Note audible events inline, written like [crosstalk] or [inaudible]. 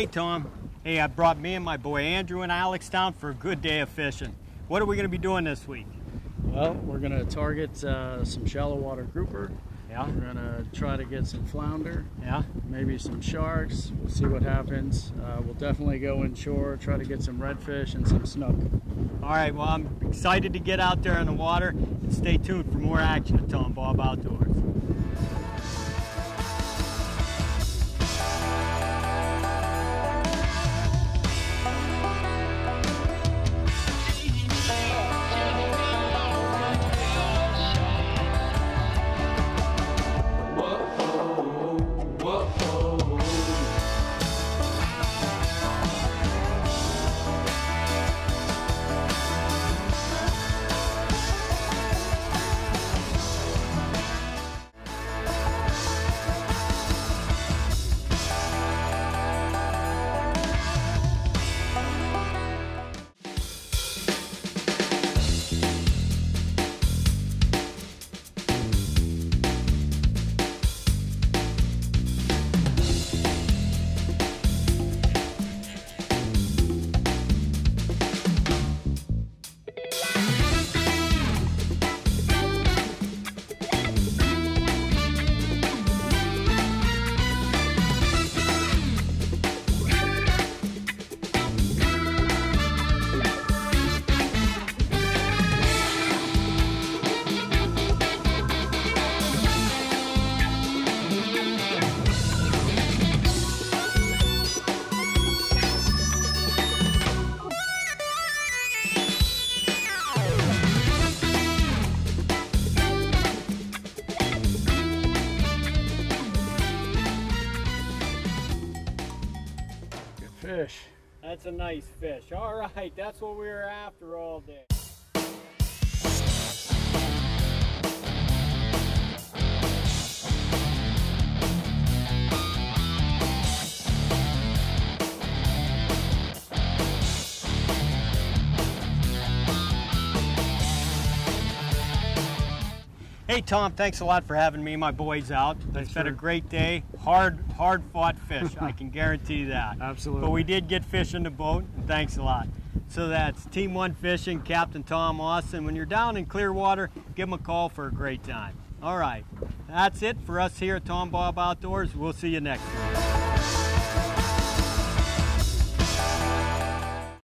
Hey, Tom. Hey, I brought me and my boy Andrew and Alex down for a good day of fishing. What are we going to be doing this week? Well, we're going to target uh, some shallow water grouper. Yeah. We're going to try to get some flounder. Yeah. Maybe some sharks. We'll see what happens. Uh, we'll definitely go inshore, try to get some redfish and some snook. All right, well, I'm excited to get out there in the water and stay tuned for more action at TomBob Outdoors. Fish. That's a nice fish. All right, that's what we were after all day. Hey Tom, thanks a lot for having me and my boys out. Thanks it's been a great day. Hard, hard fought fish. I can [laughs] guarantee that. Absolutely. But we did get fish in the boat, and thanks a lot. So that's Team One Fishing, Captain Tom Austin. When you're down in Clearwater, give them a call for a great time. All right, that's it for us here at TomBob Outdoors. We'll see you next week.